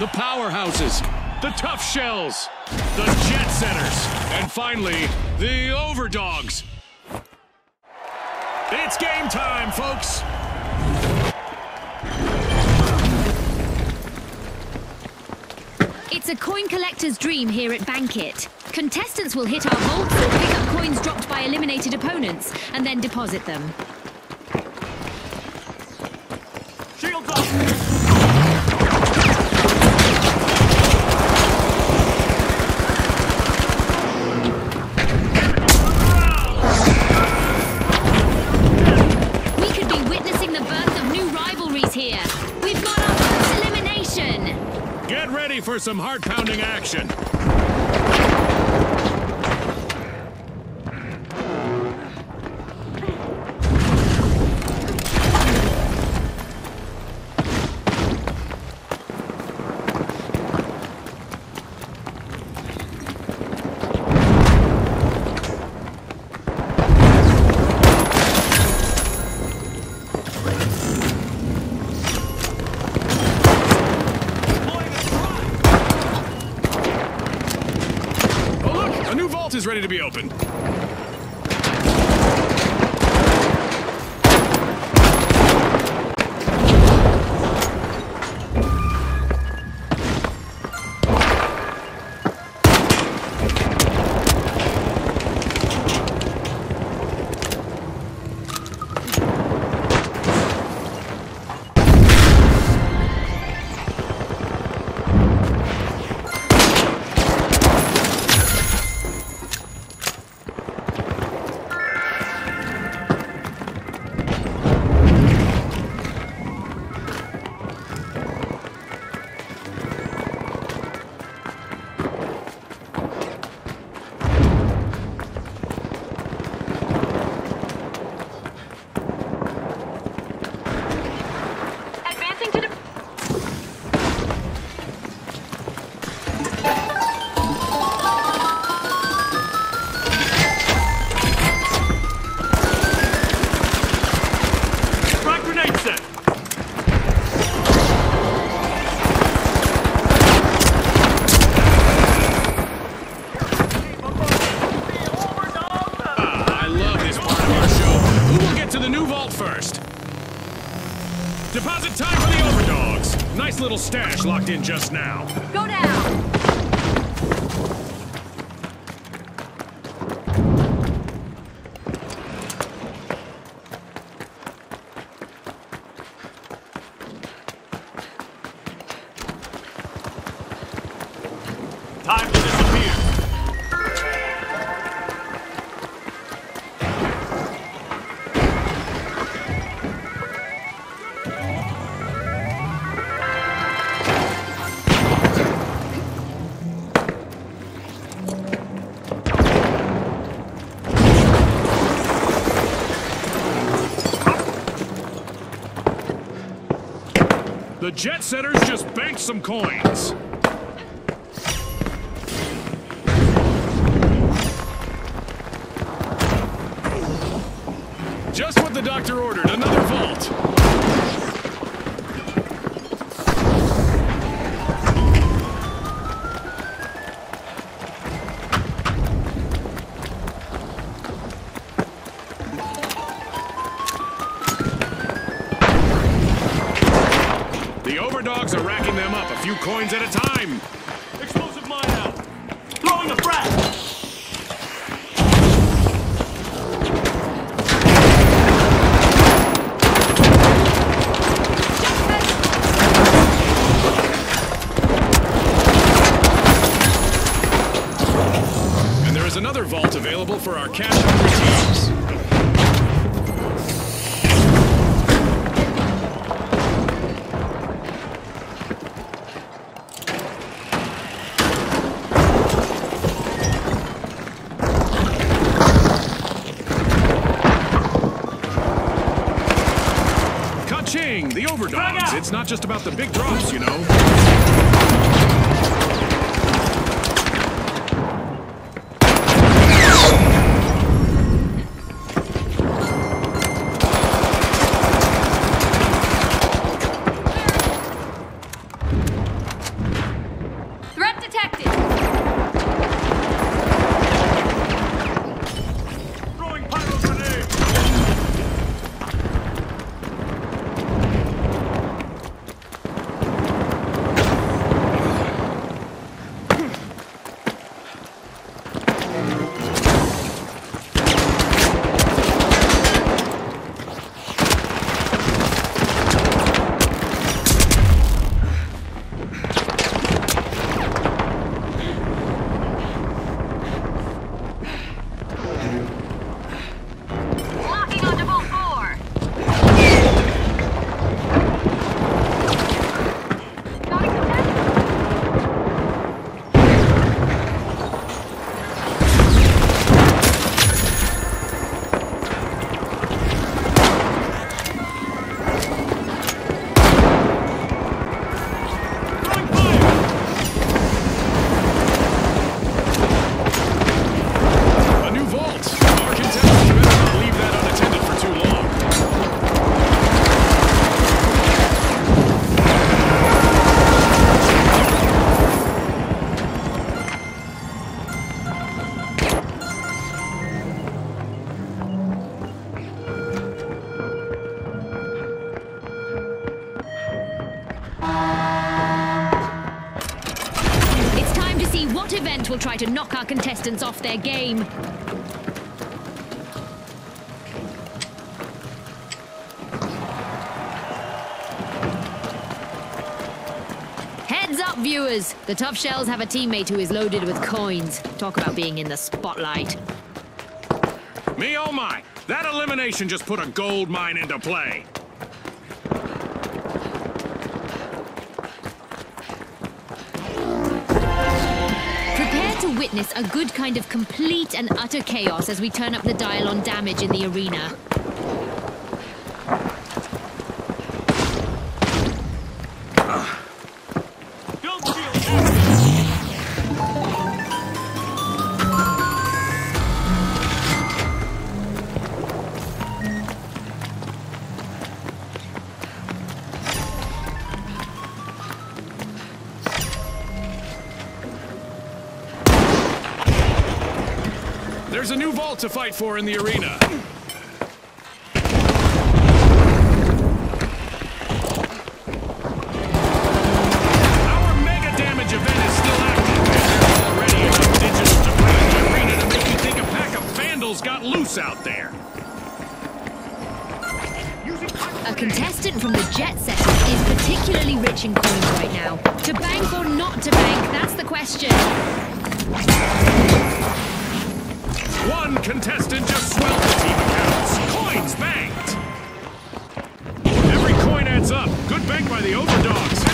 the powerhouses, the tough shells, the jet setters, and finally, the overdogs. It's game time, folks! It's a coin collector's dream here at Bank It. Contestants will hit our vaults or pick up coins dropped by eliminated opponents and then deposit them. Some heart-pounding action. Vault Deposit time for the overdogs. Nice little stash locked in just now. Go down. Jet setters just banked some coins. Just what the doctor ordered, another vault. Racking them up, a few coins at a time. Explosive mine out. Throwing a frag. And there is another vault available for our cash teams. It's not just about the big drops, you know. Off their game. Heads up, viewers! The Tough Shells have a teammate who is loaded with coins. Talk about being in the spotlight. Me oh my! That elimination just put a gold mine into play. Witness a good kind of complete and utter chaos as we turn up the dial on damage in the arena. There's a new vault to fight for in the arena. Got loose out there. A contestant from the Jet set is particularly rich in coins right now. To bank or not to bank, that's the question. One contestant just swelled the team accounts. Coins banked. Every coin adds up. Good bank by the overdogs.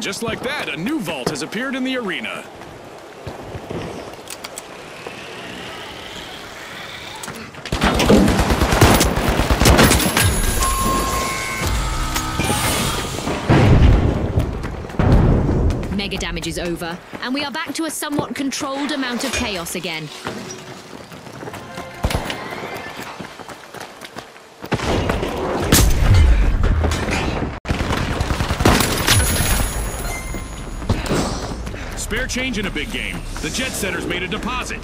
And just like that, a new vault has appeared in the arena. Mega damage is over, and we are back to a somewhat controlled amount of chaos again. Spare change in a big game. The Jet Setters made a deposit.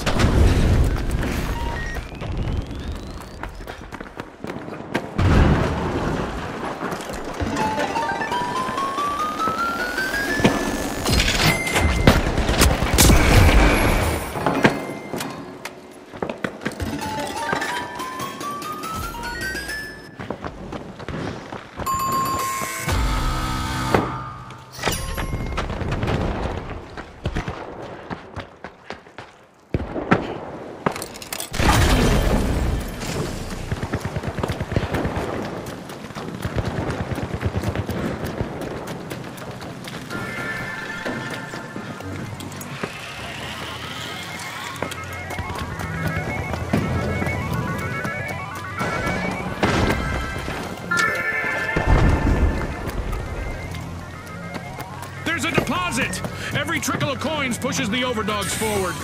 Deposit! Every trickle of coins pushes the overdogs forward.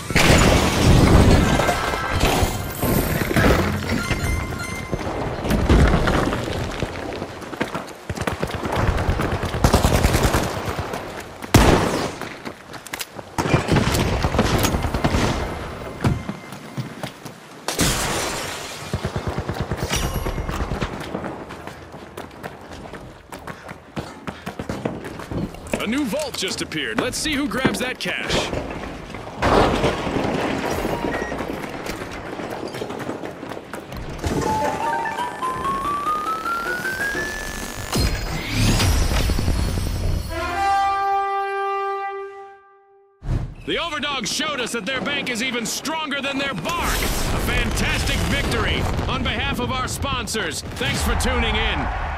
Vault just appeared. Let's see who grabs that cash. The Overdogs showed us that their bank is even stronger than their bark. A fantastic victory. On behalf of our sponsors, thanks for tuning in.